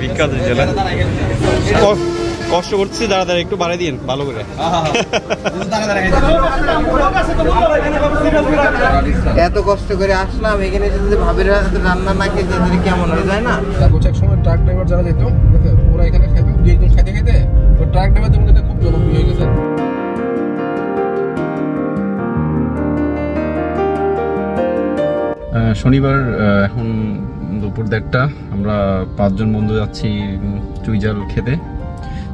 বিখ্যাত জেলা কষ্ট করতেছি দাঁড়া দাঁড়া একটু বাড়াই দিন ভালো করে। এত কষ্ট করে আসলাম এখানে যদি ভাবির রান্না না খেতে তাহলে কেমন হয়ে যায় না? এক সময় ট্রাক ড্রাইভার যারা যেত ওরা এখানে খাইতো দুই একদিন খাইতে খাইতে তো ট্রাক ড্রাইভারদের মধ্যে এটা খুব জনপ্রিয় হয়ে গেছে। শনিবার এখন দুপুর দেড়টা আমরা পাঁচজন বন্ধু যাচ্ছি উম, চুইঝাল খেতে।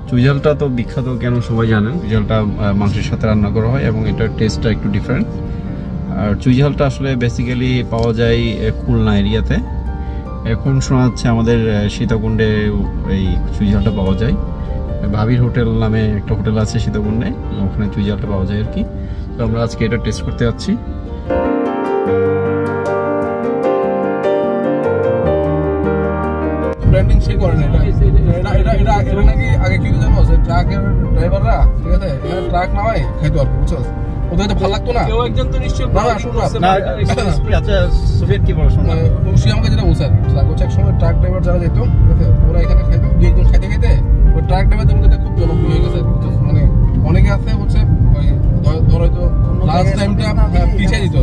চুইঝালটা তো বিখ্যাত কেন সবাই জানেন? চুইঝালটা আহ, মাংসের সাথে রান্না করা হয় এবং এটার টেস্টটা একটু ডিফারেন্ট আর চুইঝালটা আসলে বেসিক্যালি পাওয়া যায় খুলনা এরিয়াতে। এখন শোনা যাচ্ছে আমাদের সীতাকুণ্ডে এই চুইঝালটা পাওয়া যায়। ভাবির হোটেল নামে একটা হোটেল আছে সীতাকুণ্ডে ওখানে চুইঝালটা পাওয়া যায় আর কি। তো আমরা আজকে এটা টেস্ট করতে যাচ্ছি। ব্র্যান্ডিং সে করে না এটা এটা এটা নাকি আগে কি জানো যে ট্রাকের ড্রাইভাররা ঠিক আছে? এখানে ট্রাক নামায় খাইতো আর কি বুঝছ? ওদের তো ভালো লাগতো না। কেউ একজন তো নিশ্চয়ই না, না, আচ্ছা সুফিয়ান কি বলো শোনো মানে সে আমাকে যেটা বলছে আর হচ্ছে এক সময় ট্রাক ড্রাইভার যারা যেত ঠিক আছে, ওরা এখানে খাইতো দুই একদিন খাইতে খাইতে ওই ট্রাক ড্রাইভারদের মধ্যে খুব জনপ্রিয় হয়ে গেছে মানে অনেকে আছে হচ্ছে ওই ধর- ধর হয়তো লাস্ট টাইমটা পিছিয়ে দিত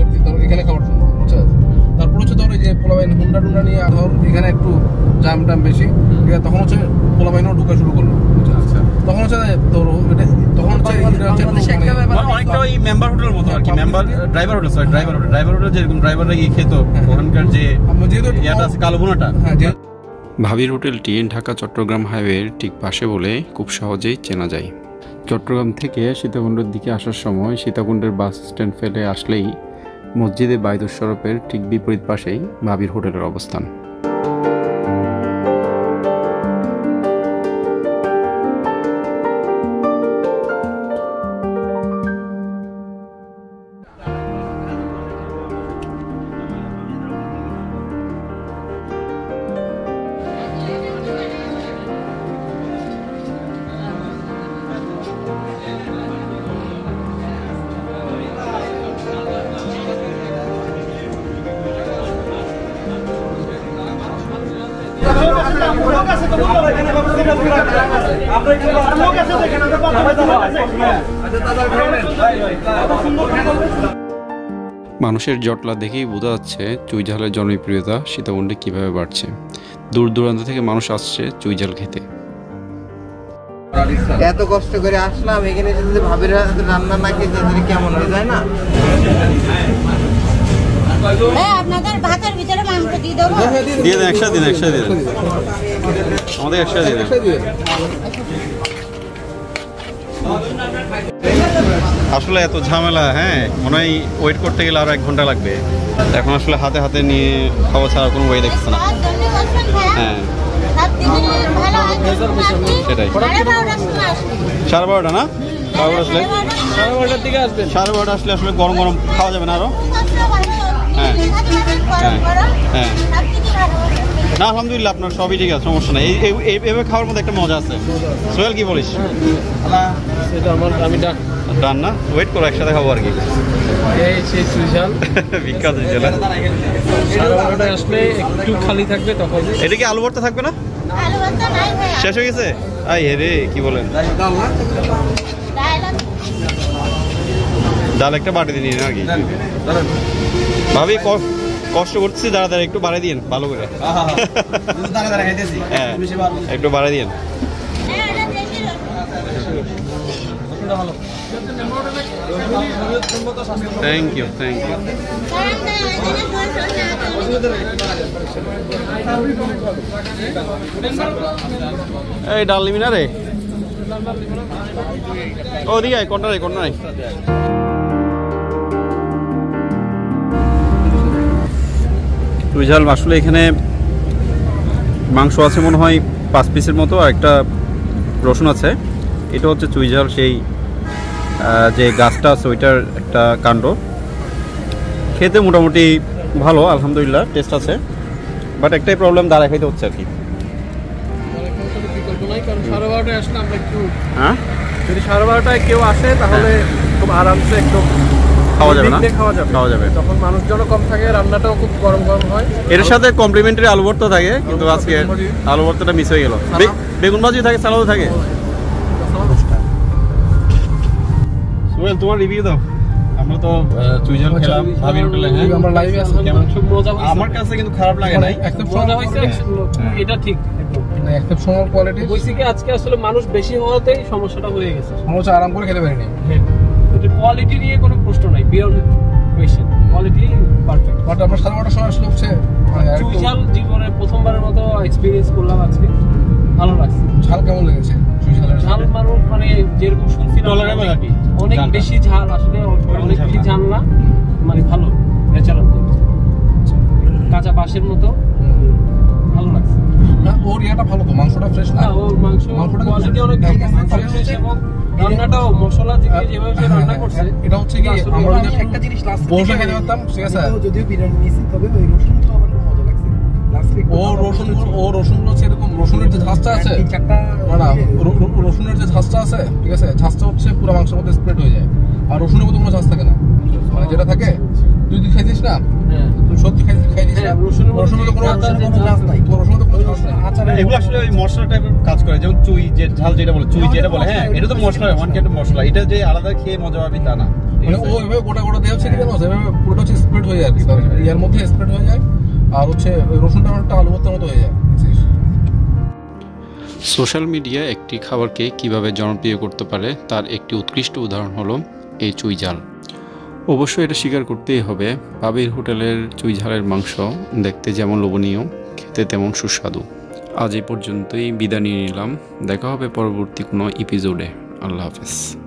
পোলাবাইন হুন্ডা টুন্ডা নিয়ে ধর এখানে একটু জাম টাম বেশি ঠিক আছে, তখন হচ্ছে পোলাবাইনও ঢুকা শুরু করল। বুঝছ? তখন হচ্ছে তোর তখন হচ্ছে একটু মানে- মানে অনেকটা ওই মেম্বার হোটেলের মতো আর কি member driver hotel sorry driver hotel driver hotel যেরকম ড্রাইভাররা গিয়ে খেত ওখানকার যে যেহেতু ইয়াটা আছে কালো বোনাটা। হ্যাঁ ভাবির হোটেলটি ঢাকা চট্টগ্রাম হাইওয়ের ঠিক পাশে বলে খুব সহজেই চেনা যায়। চট্টগ্রাম থেকে সীতাকুণ্ডের দিকে আসার সময় সীতাকুণ্ডের বাস স্ট্যান্ড ফেলে আসলেই মসজিদে বায়দুস্বরূপের ঠিক বিপরীত পাশেই ভাবির হোটেলের অবস্থান। মানুষের জটলা দেখেই বোঝা যাচ্ছে চুইঝালের জনপ্রিয়তা সীতাকুণ্ডে কীভাবে বাড়ছে। দূর দূরান্ত থেকে মানুষ আসছে চুইঝাল খেতে। এত কষ্ট করে আসলাম, এখানে যদি ভাবির রান্না না তাহলে কেমন হয়ে যায় না? আপনাদের ভাতের ভিতরে মাংস দিয়ে দেবো। দিয়ে দেন একসাথে দিন একসাথে দিন। আমাদের একসাথে দিন। আসলে এত ঝামেলা হ্যাঁ? মনে হয় ওয়েট করতে গেলে আরও এক ঘণ্টা লাগবে। এখন আসলে হাতে হাতে নিয়ে খাওয়া ছাড়া কোনো ওয়ে দেখছে না। হ্যাঁ? হ্যাঁ। হয় সেটাই। সাড়ে বারোটা না? সাড়ে বারোটা আসলে সাড়ে বারোটার দিকে আসবেন। সাড়ে বারোটা আসলে আসলে গরম গরম খাওয়া যাবে না আরও। হ্যাঁ। না আলহামদুলিল্লাহ আপনার সবই ঠিক আছে সমস্যা নেই। এই- এই- এই- এইভাবে খাওয়ার মধ্যে একটা মজা আছে। সোহেল কি বলিস? আমি ডান। না? ওয়েট করো একসাথে খাব আর কি। এই বিখ্যাত আসলে একটু খালি থাকবে তখন। এটা কি আলু ভর্তা থাকবে না? আলু ভর্তা নাই ভাইয়া। শেষ হয়ে গেছে? আই হে রে কি বলেন? ডাল ডাল একটা বাটি দিয়ে নিন আর কি। ভাবি কষ্ট করতেছি দাঁড়া দাঁড়া একটু বাড়াই দিন ভালো করে। হ্যাঁ একটু বাড়াই দিন। থ্যাংক ইউ থ্যাংক ইউ এই ডাল নিবি না রে? ও, দিকে আয় কোনটা রে কোনটা নাই টুইঝাল আসলে এখানে মাংস আছে মনে হয় পাঁচ পিসের মতো আর একটা রসুন আছে। এটা হচ্ছে চুইঝাল সেই যে গাছটা আছে ওইটার একটা কাণ্ড। খেতে মোটামুটি ভালো আলহামদুলিল্লাহ টেস্ট আছে। বাট একটাই প্রবলেম দাঁড়া খাইতে হচ্ছে আর কি। হ্যাঁ? যদি সাড়ে বারোটায় কেউ আসে তাহলে খুব আরামসে একটু খাওয়া যাবে না? খাওয়া যাবে। খাওয়া যাবে। তখন মানুষজনও কম থাকে রান্নাটাও খুব গরম গরম হয়। এর সাথে কমপ্লিমেন্টারি আলু ভর্তা থাকে কিন্তু আজকে আলু ভর্তাটা মিস হয়ে গেল। বেগুন ভাজি থাকে সালাদও থাকে। সোহেল তোমার রিভিউ দাও। আমরা তো চুইঝাল খেলাম ভাবির হোটেলে হ্যাঁ? আমরা লাইভে আছি কেমন? খুব মজা হয়েছে। আমার কাছে কিন্তু খারাপ লাগে নাই। মজা হয়েছে এটা ঠিক। একদম কোয়ালিটি কি আজকে আসলে মানুষ বেশি হওয়াতেই সমস্যাটা হয়ে গেছে। হচ্ছে আরাম করে খেতে পারিনি। কোয়ালিটি নিয়ে কোনো প্রশ্ন নাই beyond question quality perfect but আমরা সাড়ে বারোটার সময় আসলে হচ্ছে মানে চুইঝাল জীবনে প্রথমবারের মতো এক্সপিরিয়েন্স করলাম আজকে। ভালো লাগছে। ঝাল কেমন লেগেছে? ঝাল মানুষ মানে যেরকম শুনছি অনেক বেশি ঝাল আসলে অনেক বেশি ঝাল না। মাংসটা ফ্রেশ না। মাংস কোয়ালিটি অনেক হ্যাঁ, মাংস এবং রান্নাটাও মশলা দিয়ে যেভাবে সে রান্না করছে এটা হচ্ছে কি আমরা যদি একটা জিনিস last বসে খেতে পারতাম ঠিক আছে? যদিও- বিরিয়ানি নিয়েছি তবে ওই আমার মজা লাগছে। ও রসুন ও রসুনগুলো হচ্ছে এরকম রসুনের যে ঝাঁজটা আছে না র- রসুনের যে ঝাঁজটা আছে ঠিক আছে ঝাঁজটা হচ্ছে পুরো মাংসের মধ্যে স্প্রেড হয়ে যায় আর রসুনের মধ্যে কোনো ঝাঁজ থাকে না। মানে যেটা থাকে তুই যদি খাইছিস না? হ্যাঁ। তুই সত্যি খাইছিস খাইছিস না? হ্যাঁ, রসুনের মধ্যে রসুনের মধ্যে কোনো ঝাঁজ নাই। রসুনের মধ্যে কোনো ঝাঁজ নাই। আচারের এগুলো আসলে ওই মশলা টাইপের কাজ করে যেমন চুই যে ঝাল যেটা বলে চুই যেটা বলে হ্যাঁ এটা তো মশলা ওয়ান কাইন্ড মশলা এটা যে আলাদা খেয়ে মজা পাবি তা না। মানে ও এভাবে গোটা গোটা দেওয়া হচ্ছে কি জানো? এভাবে পুরোটা হচ্ছে স্প্রেড হয়ে যায় আর কি তার ইয়ার মধ্যে স্প্রেড হয়ে যায় আর হচ্ছে ওই রসুনটা একটা আলু ভর্তার মতো হয়ে যায় সোশ্যাল মিডিয়া একটি খাবারকে কীভাবে জনপ্রিয় করতে পারে তার একটি উৎকৃষ্ট উদাহরণ হলো এই চুই ঝাল। অবশ্যই এটা স্বীকার করতেই হবে। বাবির হোটেলের চুইঝালের মাংস দেখতে যেমন লোভনীয়, খেতে তেমন সুস্বাদু। আজ এই পর্যন্তই বিদায় নিয়ে নিলাম। দেখা হবে পরবর্তী কোনো এপিসোডে আল্লাহ হাফেজ।